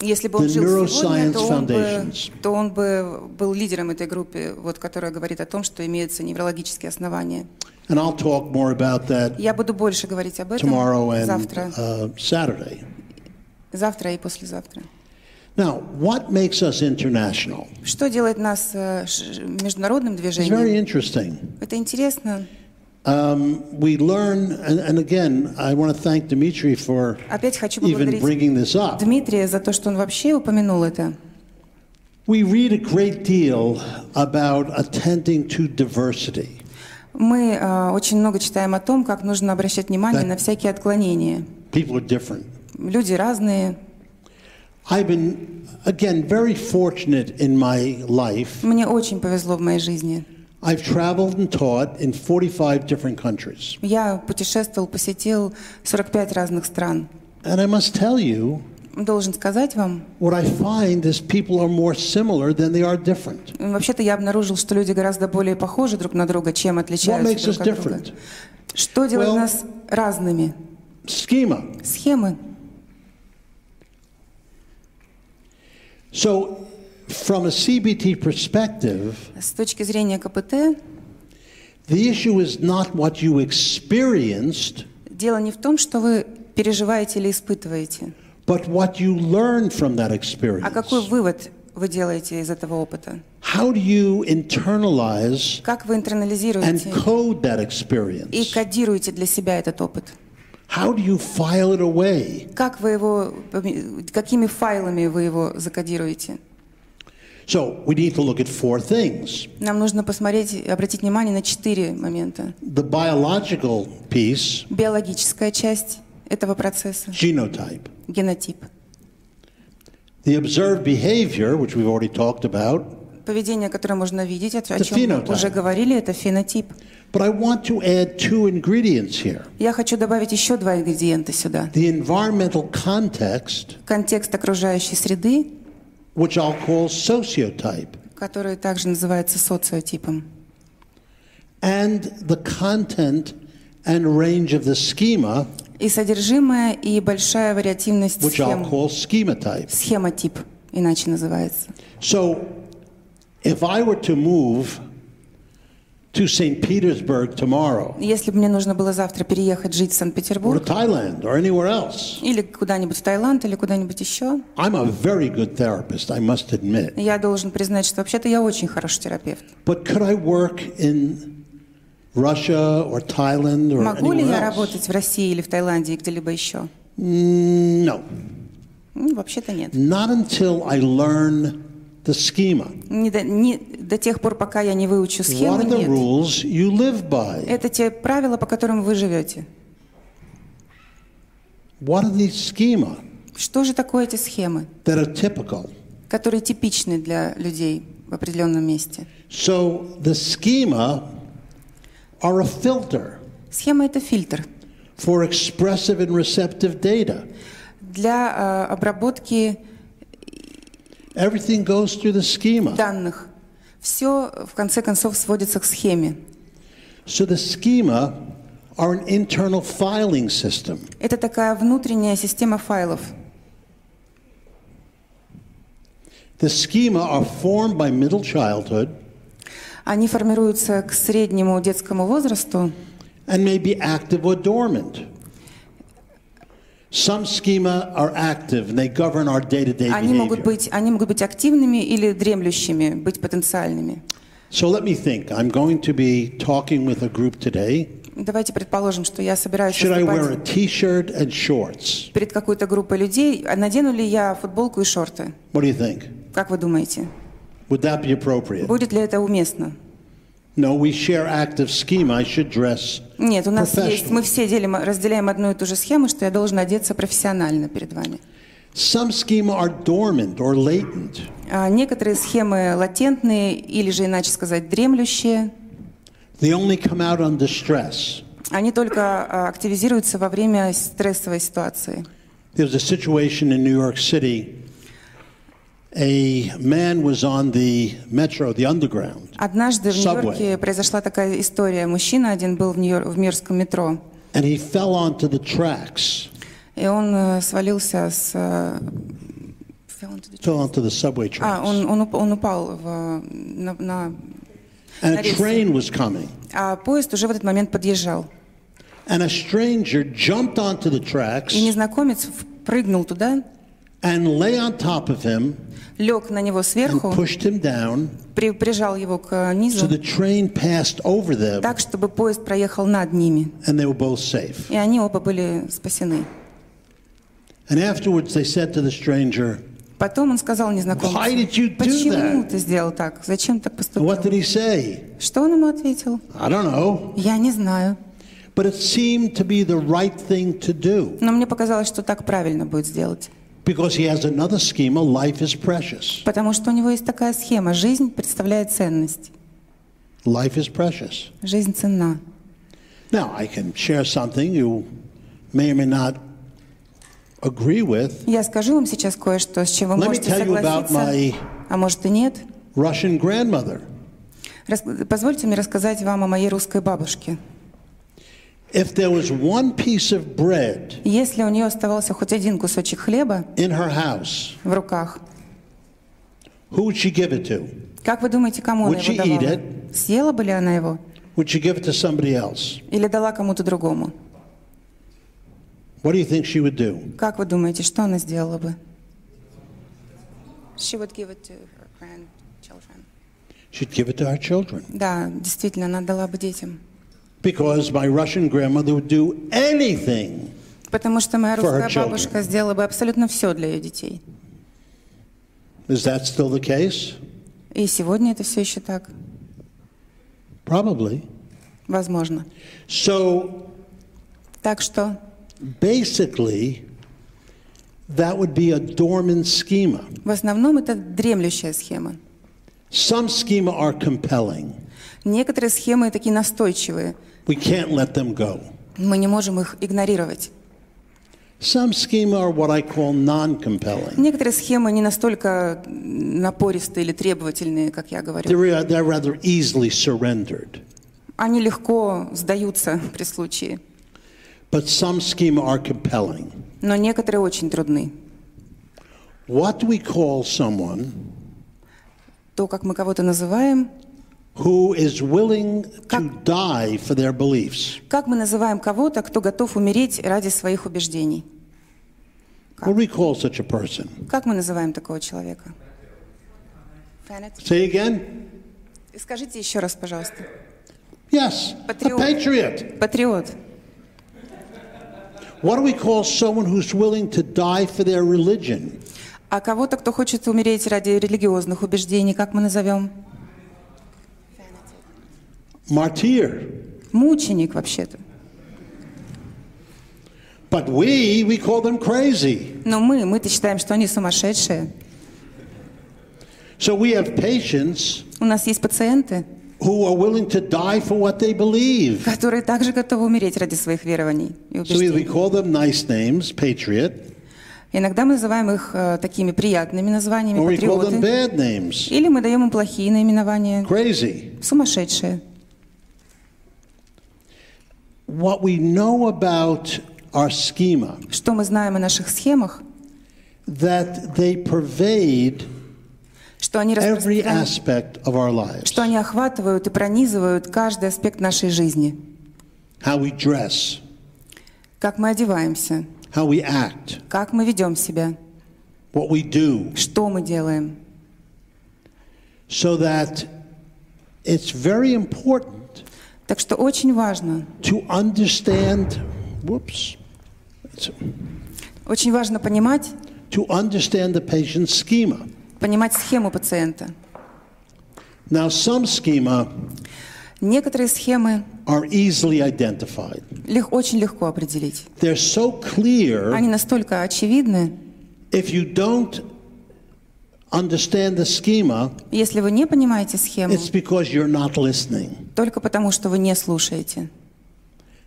Если бы он жил сегодня, то он, бы, то он бы был лидером этой группы, вот, которая говорит о том, что имеются неврологические основания. and I'll talk more about that Я буду больше говорить об этом tomorrow and завтра, uh, Saturday. завтра и послезавтра. Now, what makes us international? Что делает нас э, международным It's движением? very interesting. Это интересно. Um, we learn, and, and again, I want to thank Dimitri for Опять хочу even bringing this up. Дмитрия за то, что он вообще упомянул это. We read a great deal about attending to diversity. Мы э, очень много читаем о том, как нужно обращать внимание Да. на всякие отклонения. People are different. Люди разные. I've been, again, very fortunate in my life. Мне очень повезло в моей жизни. I've traveled and taught in 45 different countries. Я путешествовал, посетил 45 разных стран. And I must tell you, Должен сказать вам, what I find is people are more similar than they are different. вообще-то я обнаружил, что люди гораздо более похожи друг на друга, чем What отличаются makes us друг от друга. different? Что делает Well- нас разными? Schema. Схемы. So, from a CBT perspective, С точки зрения КПТ, the issue is not what you experienced, дело не в том, что вы переживаете или испытываете, but what you learned from that а какой experience. вывод вы делаете из этого опыта. How do you internalize Как вы and интернализируете code that и experience? кодируете для себя этот опыт. How do you file it away? Как вы его, какими файлами вы его закодируете? So, we need to look at four things Нам нужно посмотреть, обратить внимание на четыре момента. the biological piece, Биологическая часть этого процесса, genotype, генотип. the observed behavior, which we've already talked about, Поведение, которое можно видеть, о чем мы уже говорили, это фенотип. but I want to add two ingredients here Я хочу добавить еще два ингредиента сюда. the environmental context, Контекст окружающей среды, which I'll call sociotype, который также называется социотипом, and the content and range of the schema, и содержимое, и большая вариативность which I'll схем. call schematype. Схемотип, иначе называется. So, if I were to move to St. Petersburg tomorrow, Если бы мне нужно было завтра переехать жить в or Санкт-Петербург, Thailand, or anywhere else, или куда-нибудь в Таиланд, или куда-нибудь еще, I'm a very good therapist, I must admit. я должен признать, что вообще-то я очень хороший терапевт. But could I work in Russia or Thailand or Могу ли я else? работать в России или в Таиланде, и где-либо еще? No, Ну, вообще-то нет. not until I learn the schema. Не до, не до тех пор, пока я не выучу What схемы, are the нет. rules you live by? Это те правила, по которым вы живете. What are schema Что же такое эти схемы, that are typical? которые типичны для людей в определенном месте? So the schema are a filter Схема – это фильтр for expressive and receptive data. для э, обработки Everything goes through the schema. данных. Все, в конце концов, сводится к схеме. So the schema are an internal filing system. Это такая внутренняя система файлов. The schema are formed by middle childhood Они формируются к среднему детскому возрасту, and may be active or dormant. Some schema are active and they govern our day-to-day они могут, быть, они могут быть активными или дремлющими, быть потенциальными. So let me think. I'm going to be talking with a group today Давайте предположим, что я собираюсь Should I wear a t-shirt and shorts? перед какой-то группой людей. А Надену ли я футболку и шорты? What do you think? Как вы думаете? Would that be appropriate? Будет ли это уместно? Нет, у нас есть, мы все делим, разделяем одну и ту же схему, что я должен одеться профессионально перед вами. Some schema are dormant or latent. А некоторые схемы латентные или же, иначе сказать, дремлющие. They only come out under stress. Они только а, активизируются во время стрессовой ситуации. There was a situation in New York City. A man was on the metro, the underground, Однажды в Subway. Нью-Йорке произошла такая история. Мужчина один был в, Нью-Йор- в Нью-Йоркском метро, and he fell onto the tracks, и он э, свалился с... э, fell into the- fell onto the subway А, tracks. он, он, уп- он упал в, на, на- and a нарезь. train was coming. А поезд уже в этот момент подъезжал. And a stranger jumped onto the И tracks незнакомец прыгнул туда, and lay on top of him лег на него сверху, pushed him down при- прижал его к so низу, the train passed over them так, чтобы поезд проехал над ними. and they were both safe. И они оба были спасены. And afterwards they said to the stranger, Потом он сказал незнакомцу, Why did you do почему that? ты сделал так? Зачем так and what did поступил? he say? Что он ему ответил? I don't know. Я не знаю. But it seemed to be the right thing to do Но мне показалось, что так правильно будет сделать. Because he has another schema life is precious. Потому что у него есть такая схема. Жизнь представляет ценность. Life is precious. Жизнь ценна. Now, I can share something you may or may not agree with. Я скажу вам сейчас кое-что, с чем вы Let me можете tell you about согласиться, my- а может и нет. Russian grandmother. Рас- Позвольте мне рассказать вам о моей русской бабушке. If there was one piece of bread Если у нее оставался хоть один кусочек хлеба in her house, в руках, who would she give it to? как вы думаете, кому она Would его she eat давала? it? Съела бы ли она его? Would she give it to somebody else? Или дала кому-то другому? What do you think she would do? Как вы думаете, что она сделала бы? She would give it to her grandchildren. She'd give it to her children. Да, действительно, она дала бы детям. Because my Russian grandmother would do anything. Потому что моя русская бабушка сделала бы абсолютно все для ее детей. Is that still the case? И сегодня это все еще так. Probably. Возможно. So Так что basically, that would be a dormant schema. в основном это дремлющая схема. Some schema are compelling. Некоторые схемы такие настойчивые. We can't let them go. Мы не можем их игнорировать. Some schema are what I call non-compelling. Некоторые схемы не настолько напористые или требовательные, как я говорю. They're, they're rather easily surrendered. Они легко сдаются при случае. But some schema are compelling. Но некоторые очень трудны. What we call someone То, как мы кого-то называем, who is willing to Как- die for their beliefs? как мы называем кого-то, кто готов умереть ради своих убеждений. What do we call such a person? Как мы называем такого человека? Say again? Скажите еще раз, пожалуйста. Yes, a Patriot. patriot. Патриот. What do we call someone who's willing to die for their religion? А кого-то, кто хочет умереть ради религиозных убеждений, как мы назовем? Martyr. Мученик, вообще-то. But we, we call them crazy. Но мы, мы-то считаем, что они сумасшедшие. So we have patients У нас есть пациенты, who are willing to die for what they believe. которые также готовы умереть ради своих верований и So either we убеждений. call them nice names, patriot, Иногда мы называем их э, такими приятными названиями, or we call them патриоты. bad names, Или мы даем им плохие наименования, crazy. сумасшедшие. What we know about our schema, Что мы знаем о наших схемах? that they pervade Что они, every распростран- aspect of our lives. что они охватывают и пронизывают каждый аспект нашей жизни. How we dress, Как мы одеваемся, how we act, как мы ведем себя, what we do, что мы делаем. so that it's very important Так что очень важно, to understand, whoops, очень важно понимать, to understand the patient's schema. понимать схему пациента. Now, some schema Некоторые схемы are easily identified. лег- очень легко определить. They're so clear, Они настолько очевидны, if you don't understand the schema, если вы не понимаете схему, it's because you're not listening. только потому, что вы не слушаете.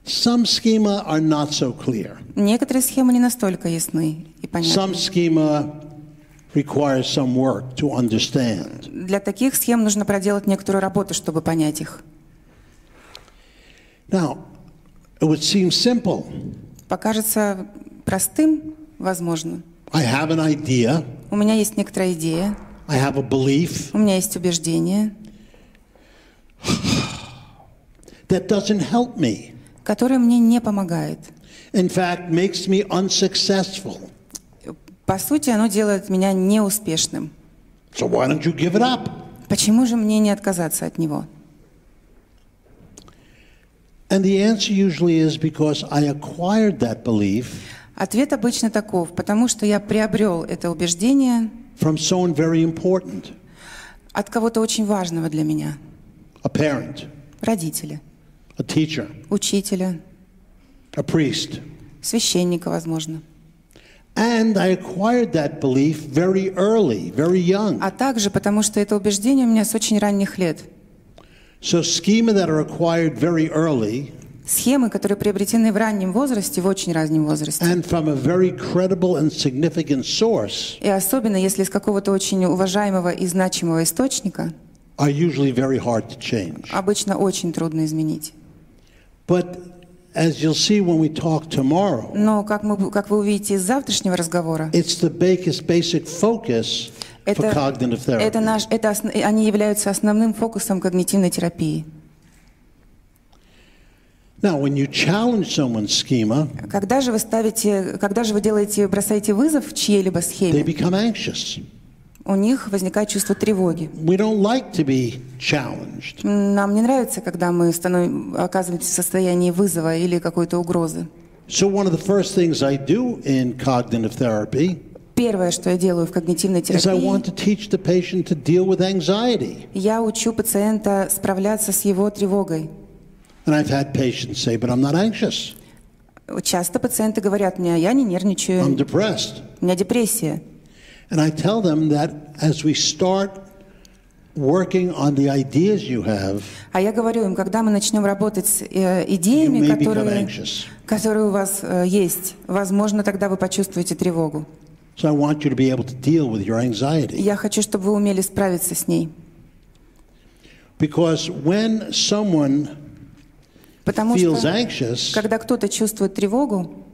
Some schema are not so clear. Некоторые схемы не настолько ясны и понятны. Some schema requires some work to understand. Для таких схем нужно проделать некоторую работу, чтобы понять их. Now, it would seem simple. Покажется простым, возможно. I have an idea, У меня есть некоторая идея, I have a belief у меня есть убеждение, that doesn't help me. которое мне не помогает. In fact, makes me unsuccessful. По сути, оно делает меня неуспешным. So why don't you give it up? Почему же мне не отказаться от него? And the answer usually is because I acquired that belief Ответ обычно таков, потому что я приобрел это убеждение from someone very important, от кого-то очень важного для меня. a parent, Родителя, a teacher, учителя, a priest. священника, возможно. And I acquired that belief very early, very young. А также потому, что это убеждение у меня с очень ранних лет. So schema that are acquired very early Схемы, которые приобретены в раннем возрасте, в очень раннем возрасте. and from a very credible and significant source И особенно, если из какого-то очень уважаемого и значимого источника, are usually very hard to change. обычно очень трудно изменить. But as you'll see when we talk tomorrow, Но, как, мы, как вы увидите из завтрашнего разговора, it's the basic, basic focus for это, cognitive therapy. это наш, это, они являются основным фокусом когнитивной терапии. Now, when you challenge someone's schema, Когда же вы ставите, когда же вы делаете, бросаете вызов чьей-либо they схеме, become anxious. у них возникает чувство тревоги. We don't like to be challenged. Нам не нравится, когда мы становим, оказываемся в состоянии вызова или какой-то угрозы. So, one of the first things I do in cognitive therapy Первое, что я делаю в когнитивной is I want терапии, to teach the patient to deal with anxiety. я учу пациента справляться с его тревогой. And I've had patients say, but I'm not anxious. Часто пациенты говорят мне, я не I'm нервничаю, depressed. у меня депрессия. And I tell them that as we start working on the ideas you have, А я говорю им, когда мы начнем работать с э, идеями, которые, которые у вас э, есть, возможно, тогда вы почувствуете тревогу. So I want you to be able to deal with your anxiety. Я хочу, чтобы вы умели справиться с ней. Because when someone Потому feels что, anxious, когда кто-то чувствует тревогу,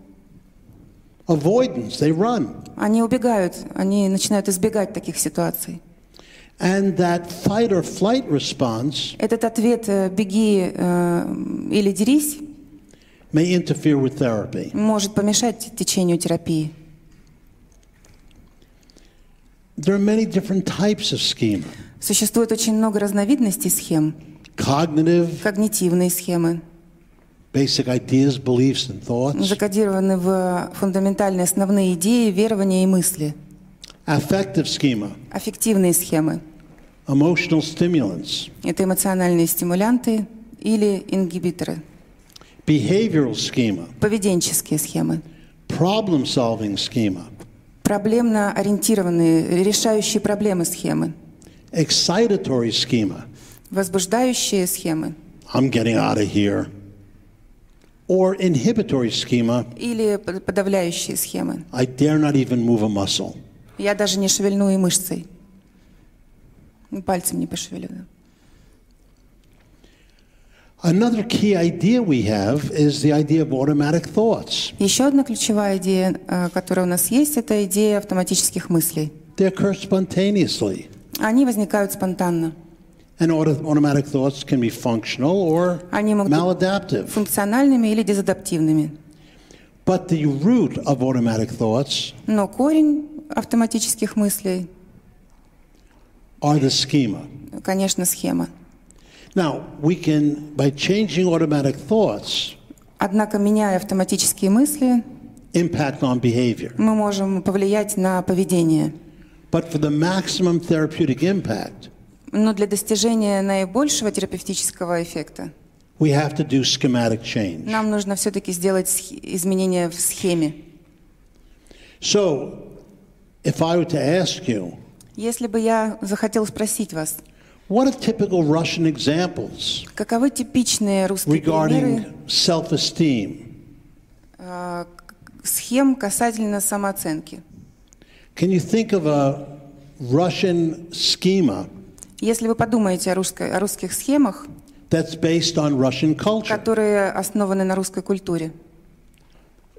avoidance, they run. они убегают, они начинают избегать таких ситуаций. And that fight or flight response Этот ответ э, «беги» э, или «дерись» may interfere with therapy. может помешать течению терапии. There are many different types of schema Существует очень много разновидностей схем. cognitive, Когнитивные схемы basic ideas, beliefs, and thoughts, закодированы в фундаментальные основные идеи, верования и мысли. affective schema, Аффективные схемы emotional stimulants, – это эмоциональные стимулянты или ингибиторы. behavioral schema, Поведенческие схемы. problem solving schema, Проблемно ориентированные, решающие проблемы схемы. excitatory schema, Возбуждающие схемы. I'm getting out of here, or inhibitory schema, Или под- подавляющие схемы. I dare not even move a muscle. Я даже не шевельну и мышцей. И Пальцем не пошевелю. Another key idea we have is the idea of automatic thoughts. Еще одна ключевая идея, э, которая у нас есть, это идея автоматических мыслей. They occur spontaneously. Они возникают спонтанно. And auto- automatic thoughts can be functional or Они могут быть maladaptive. функциональными или дезадаптивными. But the root of automatic thoughts Но корень автоматических мыслей, are the schema. конечно, схема. Now, we can, by changing automatic thoughts, Однако, меняя автоматические мысли, impact on behavior. мы можем повлиять на поведение. But for the maximum therapeutic impact, Но для достижения наибольшего терапевтического эффекта we have to do schematic change. нам нужно все-таки сделать изменения в схеме. So, if I were to ask you, Если бы я захотел спросить вас, what are typical Russian examples каковы типичные русские regarding self esteem? э, к- схем касательно самооценки? Can you think of a Russian schema Если вы подумаете о, русской, о русских схемах, that's based on Russian culture? которые основаны на русской культуре,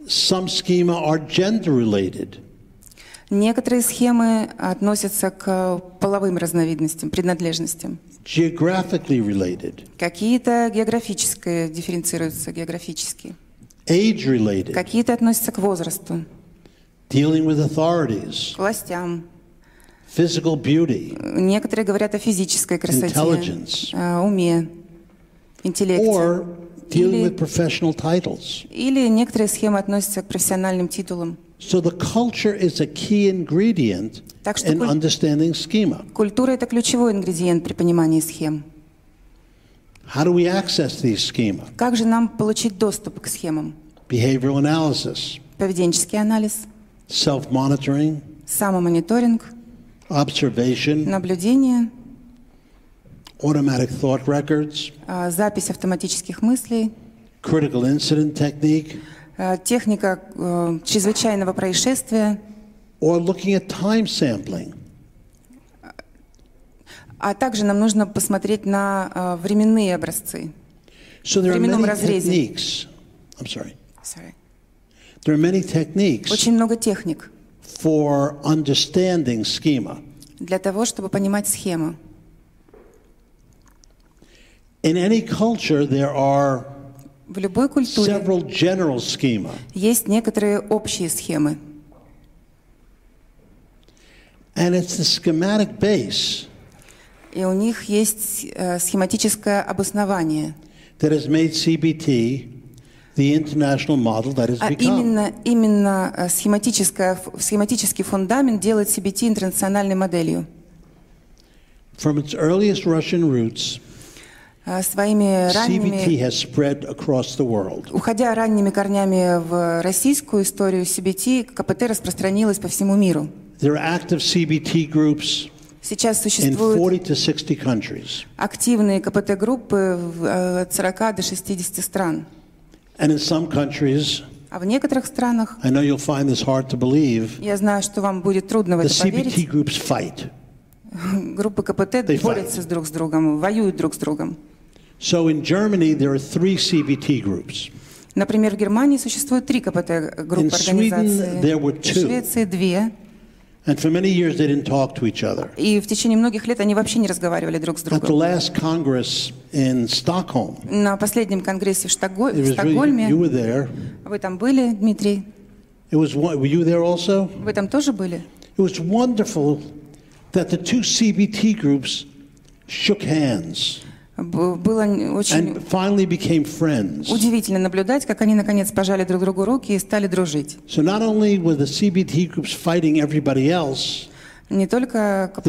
Some schema are gender related. некоторые схемы относятся к половым разновидностям, принадлежностям. geographically related, Какие-то географические дифференцируются географически, age related, какие-то относятся к возрасту, dealing with authorities, к властям. Physical beauty, Некоторые говорят о физической красоте, Intelligence. о уме, интеллекте. or dealing with professional titles. Или некоторые схемы относятся к профессиональным титулам. So the culture is a key ingredient Так что in куль- understanding schema. Культура – это ключевой ингредиент при понимании схем. How do we access these schema? Как же нам получить доступ к схемам? Behavioral analysis, Поведенческий анализ, self-monitoring, самомониторинг, observation, наблюдение, automatic thought records, а, запись автоматических мыслей, critical incident technique, а, техника э, чрезвычайного происшествия, or looking at time sampling. а также нам нужно посмотреть на а, временные образцы. So there are временном many разрезе. techniques. I'm sorry. Sorry. There are many techniques Очень много техник for understanding schema. для того, чтобы понимать схему. In any culture, there are В любой культуре several general schema. есть некоторые общие схемы. And it's the schematic base И у них есть э, схематическое обоснование. that has made CBT the international model that it's А именно, именно э, схематическое, ф- схематический фундамент делает CBT интернациональной моделью. From its earliest Russian roots, А Своими CBT ранними, has spread across the world. уходя ранними корнями в российскую историю, CBT, КПТ распространилась по всему миру. There are active CBT groups Сейчас in существуют 40 to 60 countries. активные КПТ-группы э, от 40 до 60 стран. And in some countries, А в некоторых странах, I know you'll find this hard to believe, я знаю, что вам будет трудно в это CBT поверить, groups fight. <laughs> группы КПТ They борются с друг с другом, воюют друг с другом. So in Germany, there are three CBT groups. Например, в Германии существует три КПТ-группы Sweden, организации. were В. Швеции две. And for many years, they didn't talk to each other. И в течение многих лет они вообще не разговаривали друг с At the другом. last Congress in Stockholm, На последнем конгрессе в, Штокго- it в was really, Стокгольме, you were there. вы там были, Дмитрий? It was one, were you there also? Вы там тоже были? It was wonderful that the two CBT groups shook hands Б- Было очень удивительно наблюдать, как они наконец пожали друг другу руки и стали дружить. Не только КПТ,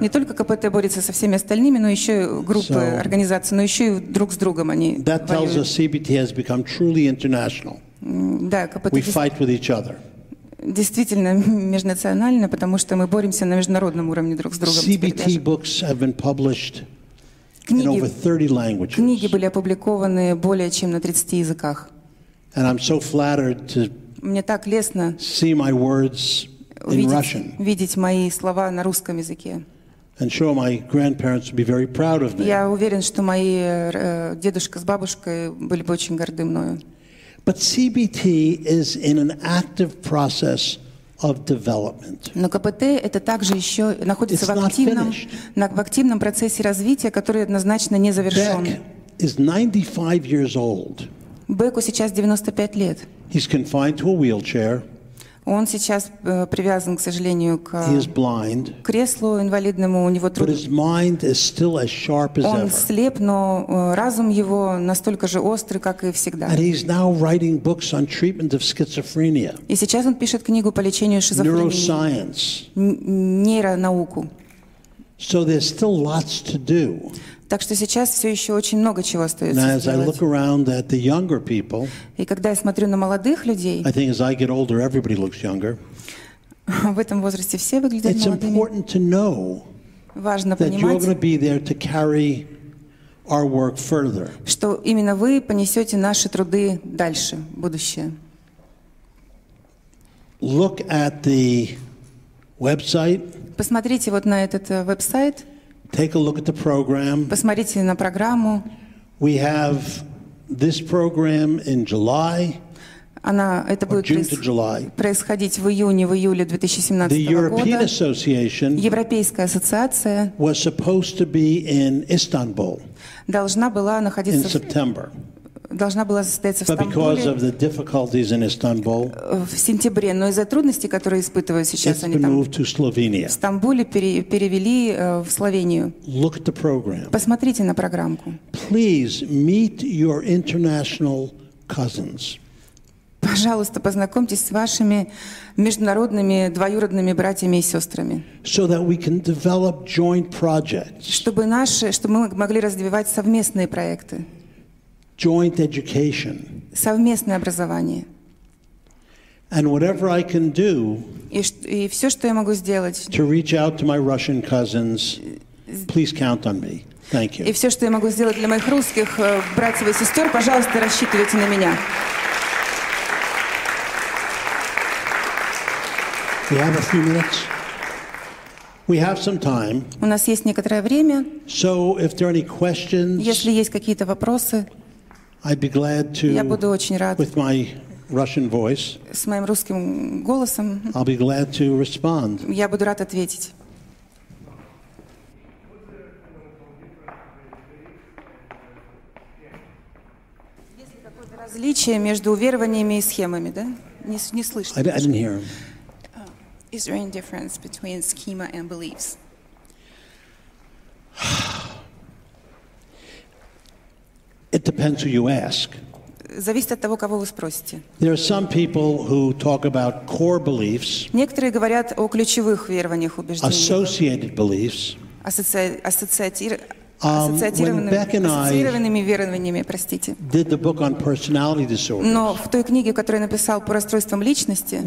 не только КПТ борется со всеми остальными, но еще и группы, So- организации, но еще и друг с другом они That tells us CBT has become truly international. Да, КПТ We fight with each other. действительно <laughs> межнационально, потому что мы боремся на международном уровне друг с другом. CBT books have been published Книги, 30 languages. книги были опубликованы более чем на 30 языках. And I'm so flattered to Мне так лестно see my words in Russian видеть мои слова на русском языке. and sure my grandparents would be very proud of me. Я уверен, что мои э, дедушка с бабушкой были бы очень горды мною. But CBT is in an active process of development. Но КПТ это также еще находится It's в активном, на- в активном процессе развития, который однозначно не завершен. Beck is 95 years old. Беку сейчас 95 лет. He's confined to a wheelchair. Он сейчас э, привязан, к сожалению, к креслу инвалидному, у него труд... Он слеп, но э, разум его настолько же острый, как и всегда. И сейчас он пишет книгу по лечению шизофрении, нейронауку. So there's still lots to do. Так что сейчас все еще очень много чего остается сделать. people, И когда я смотрю на молодых людей, older, <laughs> в этом возрасте все выглядят It's молодыми, важно понимать, our work further. что именно вы понесете наши труды дальше, в будущее. Look at the website, Посмотрите вот на этот э, веб-сайт, take a look at the program. посмотрите на программу. We have this program in July, Она, это будет June проис- to July. происходить в июне, в июле The 2017 European года. Association Европейская ассоциация was supposed to be in Istanbul должна была in находиться, в-. Должна была состояться в Стамбуле э, в сентябре, но из-за трудностей, которые испытывают сейчас они там в. Стамбуле, пере- перевели э, в Словению. Look at the program. Посмотрите на программку. Please meet your international cousins. Пожалуйста, познакомьтесь с вашими международными двоюродными братьями и сестрами, so that we can develop joint projects, чтобы, наши, чтобы мы могли развивать совместные проекты, joint education. совместное образование. And whatever I can do И, и все, что я могу сделать, to reach out to my Russian cousins, please count on me. Thank и you. все, что я могу сделать для моих русских э, братьев и сестер, пожалуйста, рассчитывайте на меня. We have a few minutes. We have some time. У нас есть некоторое время. So if there are any questions, Если есть какие-то вопросы, I'd be glad я to, буду очень рад with my Russian voice, с моим русским голосом, I'll be glad to respond. я буду рад ответить. Различие между уверованиями и схемами, да? Не, не I, слышно. I didn't hear him. Is there any difference between schema and beliefs? <sighs> It depends who you ask. Зависит от того, кого вы спросите. There are some people who talk about core beliefs, Некоторые говорят о ключевых верованиях, убеждениях, associated beliefs, ассоци- ассоциатир- I- ассоциированными верованиями, простите. Но в той книге, которую я написал по расстройствам личности,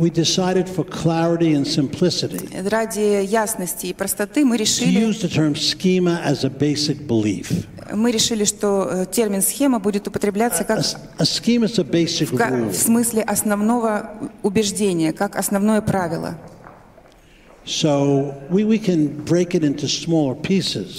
ради ясности и простоты мы решили, use the term schema as a basic belief. мы решили, что э, термин схема будет употребляться как в смысле основного убеждения, как основное правило,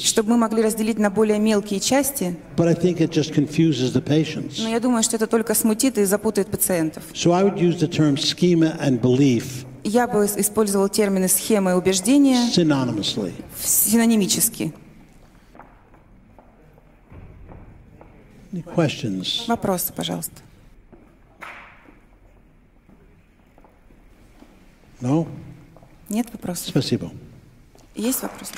чтобы мы могли разделить на более мелкие части. but I think it just confuses the patients. Но я думаю, что это только смутит и запутает пациентов. So I would use the term schema and belief Я бы с- использовал термины схема и убеждения synonymously. синонимически. Any questions? Вопросы, пожалуйста. No? Нет вопросов? Спасибо. Есть вопросы?